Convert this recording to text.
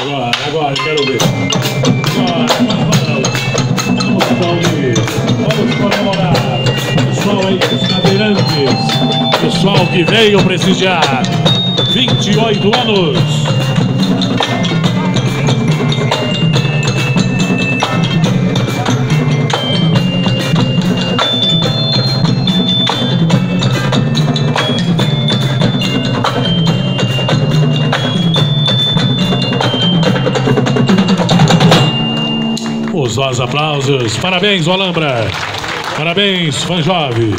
Agora, agora, quero ver. Agora, vamos. Vamos comemorar. Pessoal aí dos cadeirantes. Pessoal que veio prestigiar. 28 anos. Aplausos. Parabéns, Olambra. Parabéns, fã jovem.